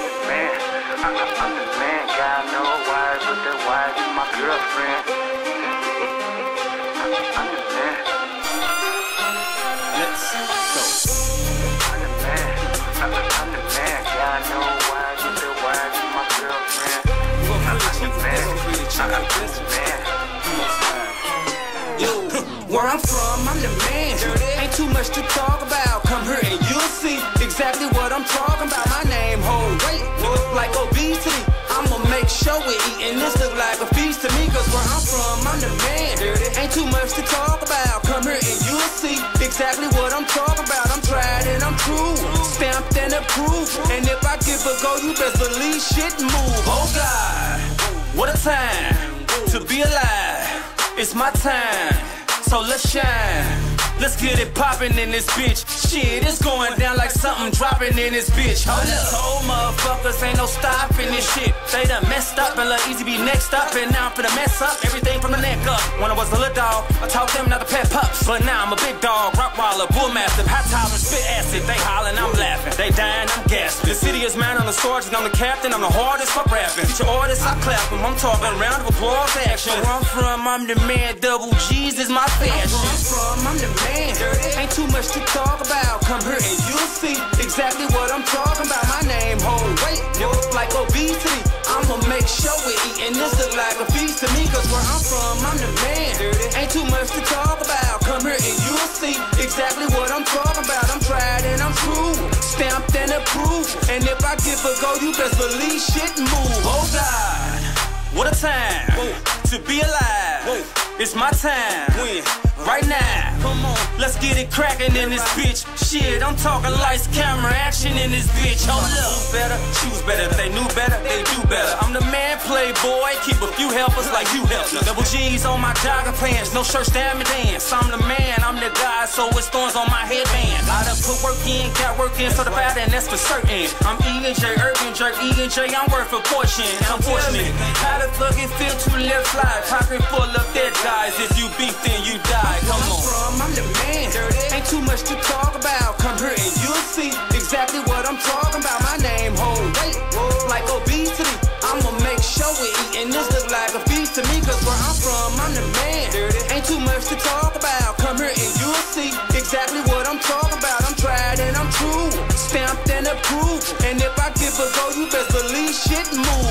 I'm the man. I, I, I'm the man. God know why, but that why is my girlfriend. I, I'm the man. Let's go. I'm the man. I, I'm the man. God know why, but that why is my girlfriend. I'm the man. truth, you I, gon' I'm the man. You must ride. Yo, where I'm from, I'm the man. Ain't too much to talk about. Come here and you'll see sure we're eating this look like a feast to me. Cause where I'm from, I'm the man. Ain't too much to talk about. Come here and you'll see exactly what I'm talking about. I'm tried and I'm true. Stamped and approved. And if I give a go, you best believe shit move. Oh God, what a time to be alive. It's my time, so let's shine. Let's get it poppin' in this bitch. Shit, it's going down like something dropping in this bitch. Hold up. Told motherfuckers ain't no stopping this shit. They done messed up and let Eazy be next up. And now I'm finna mess up everything from the neck up. When I was a little dog, I taught them not to pet pups. But now I'm a big dog, Rottweiler, bull mastiff, high tolerance, spit acid. They hollering, I'm laughing. They dying, I'm gasping. The city is man on the storage, and I'm the captain. I'm the hardest for rapping. Get your orders, I clap them. I'm talking round of applause action. Where I'm from, I'm the man. Double G's is my fashion. Where I'm from, I'm the man. Ain't too much to talk about. Come here and you'll see exactly what I'm talking about. My name hold weight like obesity. I'ma make sure we're eating this look like a feast And if I give a go, you best believe shit move. Oh God, what a time to be alive. It's my time. Right now, come on, let's get it crackin' in this bitch. Shit, I'm talking lights, camera, action in this bitch. Hold up, better, choose better. If they knew better, they do better. I'm the man, playboy, keep a few helpers like you help. Double G's on my jogger pants, no shirt, stand me dance. I'm the man, I'm the guy, so it's thorns on my headband. I done put work in, got work in, so the bad, and that's for certain. I'm eating J, Urban Jerk, eating J, I'm worth a portion. Unfortunate, how the fuck it feel to live fly? Pocket full of dead guys, if you beef, then you much to talk about. Come here and you'll see exactly what I'm talking about. My name hold weight like obesity. I'ma make sure we eat, and this look like a feast to me. Cause where I'm from, I'm the man. Ain't too much to talk about. Come here and you'll see exactly what I'm talking about. I'm tried and I'm true, stamped and approved. And if I give a go, you best believe shit move.